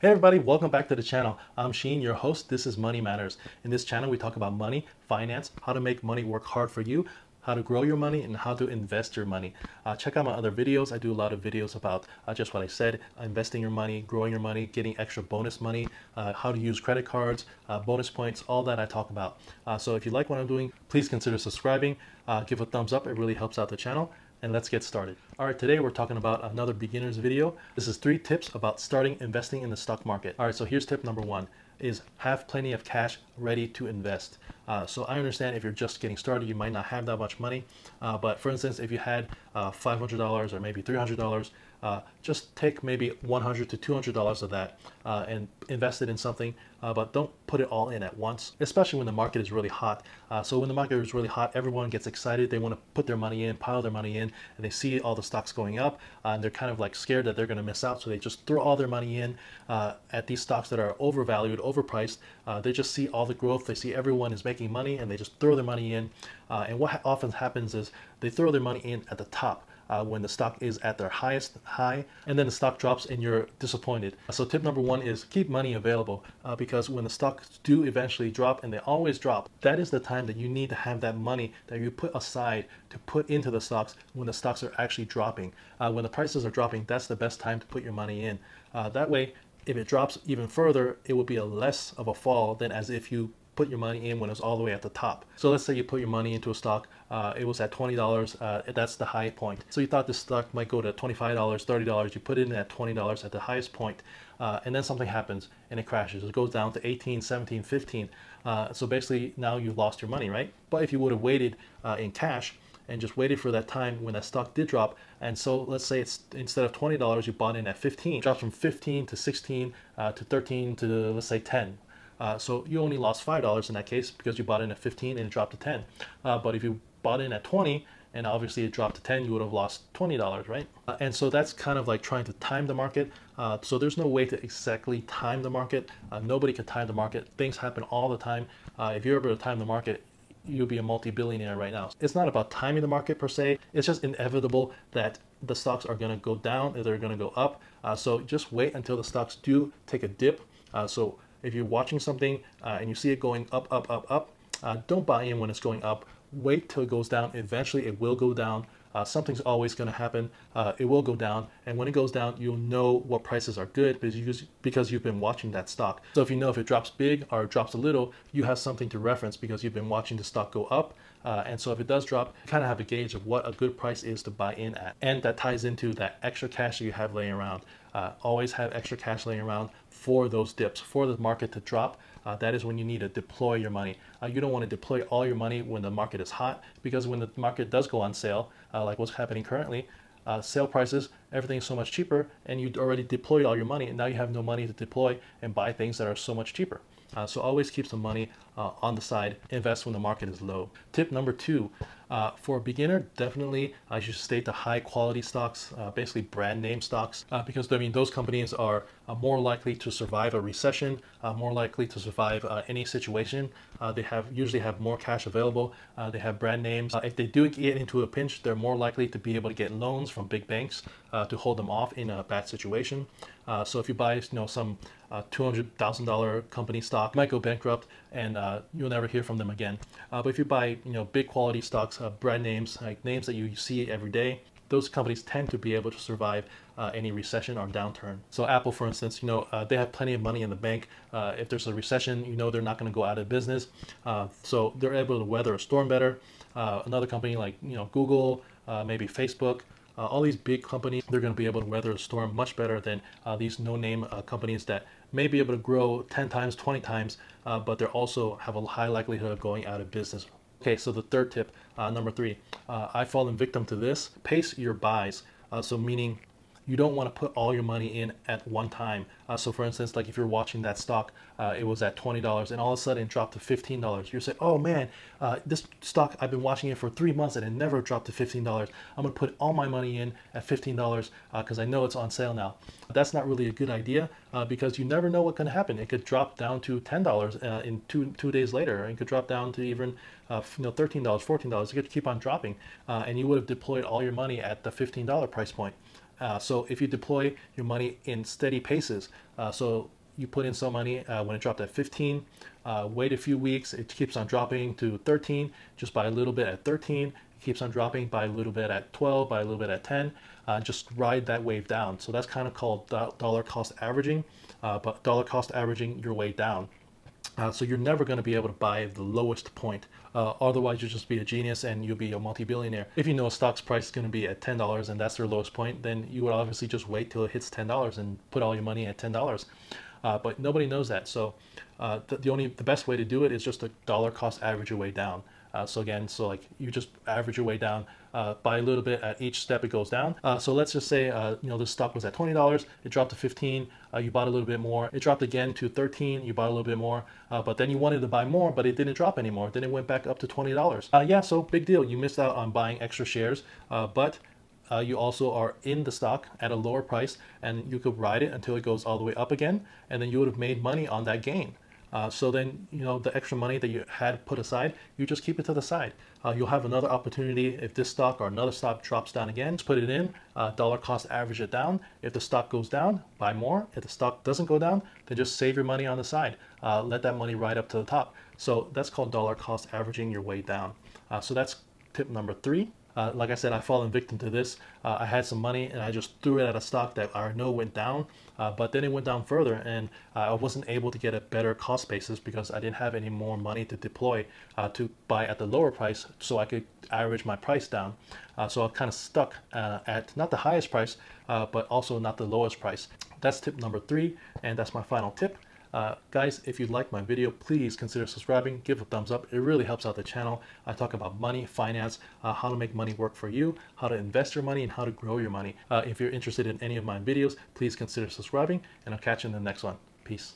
Hey everybody, welcome back to the channel. I'm Sheen, your host. This is Money Matters. In this channel, we talk about money, finance, how to make money work hard for you, how to grow your money, and how to invest your money. Uh, check out my other videos. I do a lot of videos about uh, just what I said, investing your money, growing your money, getting extra bonus money, uh, how to use credit cards, uh, bonus points, all that I talk about. Uh, so if you like what I'm doing, please consider subscribing. Uh, give a thumbs up. It really helps out the channel and let's get started. All right, today we're talking about another beginner's video. This is three tips about starting investing in the stock market. All right, so here's tip number one is have plenty of cash ready to invest. Uh, so I understand if you're just getting started, you might not have that much money. Uh, but for instance, if you had uh, $500 or maybe $300, uh, just take maybe 100 to $200 of that uh, and invest it in something, uh, but don't put it all in at once, especially when the market is really hot. so when the market is really hot, everyone gets excited. They want to put their money in, pile their money in, and they see all the stocks going up, and they're kind of like scared that they're going to miss out. So they just throw all their money in at these stocks that are overvalued, overpriced. they just see all the growth. They see everyone is making money, and they just throw their money in. and what often happens is they throw their money in at the top uh, when the stock is at their highest high and then the stock drops and you're disappointed. So tip number one is keep money available uh, because when the stocks do eventually drop and they always drop, that is the time that you need to have that money that you put aside to put into the stocks when the stocks are actually dropping. Uh, when the prices are dropping, that's the best time to put your money in. Uh, that way, if it drops even further, it will be a less of a fall than as if you put your money in when it's all the way at the top. So let's say you put your money into a stock, uh, it was at $20, uh, that's the high point. So you thought this stock might go to $25, $30, you put it in at $20 at the highest point, uh, and then something happens and it crashes. It goes down to 18, 17, 15. Uh, so basically now you've lost your money, right? But if you would have waited uh, in cash, and just waited for that time when that stock did drop. And so let's say it's instead of $20, you bought in at 15, drops from 15 to 16 uh, to 13 to let's say 10. Uh, so you only lost $5 in that case because you bought in at 15 and it dropped to 10. Uh, but if you bought in at 20 and obviously it dropped to 10, you would have lost $20, right? Uh, and so that's kind of like trying to time the market. Uh, so there's no way to exactly time the market. Uh, nobody can time the market. Things happen all the time. If you're able to time the market, you'll be a multi-billionaire right now. It's not about timing the market per se. It's just inevitable that the stocks are going to go down, they're going to go up. so just wait until the stocks do take a dip. so if you're watching something uh, and you see it going up, up, up, up, uh, don't buy in when it's going up. Wait till it goes down. Eventually, it will go down. Uh, something's always going to happen. Uh, it will go down. And when it goes down, you'll know what prices are good because, you, because you've been watching that stock. So if you know if it drops big or it drops a little, you have something to reference because you've been watching the stock go up. Uh, and so if it does drop, kind of have a gauge of what a good price is to buy in at. And that ties into that extra cash that you have laying around. Uh, always have extra cash laying around for those dips, for the market to drop. Uh, that is when you need to deploy your money. Uh, you don't want to deploy all your money when the market is hot because when the market does go on sale, uh, like what's happening currently, uh, sale prices, everything is so much cheaper and you already deployed all your money and now you have no money to deploy and buy things that are so much cheaper. Uh, so always keep some money uh, on the side, invest when the market is low. Tip number two, uh, for a beginner, definitely I should state the high quality stocks, uh, basically brand name stocks, uh, because I mean those companies are uh, more likely to survive a recession, more likely to survive any situation. they have usually have more cash available. they have brand names. if they do get into a pinch, they're more likely to be able to get loans from big banks to hold them off in a bad situation. so if you buy, you know, some $200,000 company stock, might go bankrupt and uh, you'll never hear from them again. Uh, but if you buy, you know, big quality stocks, uh, brand names, like names that you see every day, those companies tend to be able to survive uh, any recession or downturn. So Apple, for instance, you know, uh, they have plenty of money in the bank. Uh, if there's a recession, you know, they're not going to go out of business. so they're able to weather a storm better. another company like, you know, Google, maybe Facebook, uh, all these big companies, they're going to be able to weather a storm much better than uh, these no-name uh, companies that may be able to grow 10 times, 20 times, uh, but they also have a high likelihood of going out of business. Okay, so the third tip, uh, number three, uh, I've fallen victim to this. Pace your buys. so meaning you don't want to put all your money in at one time. Uh, so for instance, like if you're watching that stock, uh, it was at $20 and all of a sudden it dropped to $15. You say, oh man, uh, this stock, I've been watching it for three months and it never dropped to $15. I'm gonna put all my money in at $15 because uh, I know it's on sale now. That's not really a good idea uh, because you never know what gonna happen. It could drop down to $10 uh, in two, two days later. It could drop down to even you know, $13, $14. It could keep on dropping and you would have deployed all your money at the $15 price point. Uh, so if you deploy your money in steady paces, uh, so you put in some money uh, when it dropped at 15, uh, wait a few weeks, it keeps on dropping to 13, just by a little bit at 13, it keeps on dropping by a little bit at 12, by a little bit at 10, uh, just ride that wave down. So that's kind of called dollar cost averaging, uh, but dollar cost averaging your way down. Uh, so you're never going to be able to buy the lowest point. Uh, otherwise, you'll just be a genius and you'll be a multi-billionaire. If you know a stock's price is going to be at $10 and that's their lowest point, then you would obviously just wait till it hits $10 and put all your money at $10. Uh, but nobody knows that. So uh, the, the, only the best way to do it is just a dollar cost average your way down. Uh, so again, so like you just average your way down uh, by a little bit at each step it goes down. Uh, so let's just say, uh, you know, this stock was at $20, it dropped to 15, uh, you bought a little bit more. It dropped again to 13, you bought a little bit more, uh, but then you wanted to buy more, but it didn't drop anymore. Then it went back up to $20. yeah, so big deal. You missed out on buying extra shares, but uh, you also are in the stock at a lower price and you could ride it until it goes all the way up again and then you would have made money on that gain. Uh, so then, you know, the extra money that you had put aside, you just keep it to the side. Uh, you'll have another opportunity if this stock or another stock drops down again, just put it in, uh, dollar cost average it down. If the stock goes down, buy more. If the stock doesn't go down, then just save your money on the side. Uh, let that money ride up to the top. So that's called dollar cost averaging your way down. Uh, so that's tip number three. Uh, like I said, I've fallen victim to this. Uh, I had some money and I just threw it at a stock that I know went down, uh, but then it went down further and uh, I wasn't able to get a better cost basis because I didn't have any more money to deploy uh, to buy at the lower price so I could average my price down. Uh, so I kind of stuck at not the highest price, but also not the lowest price. That's tip number three, and that's my final tip. Uh, guys, if you like my video, please consider subscribing, give a thumbs up. It really helps out the channel. I talk about money, finance, uh, how to make money work for you, how to invest your money, and how to grow your money. Uh, if you're interested in any of my videos, please consider subscribing, and I'll catch you in the next one. Peace.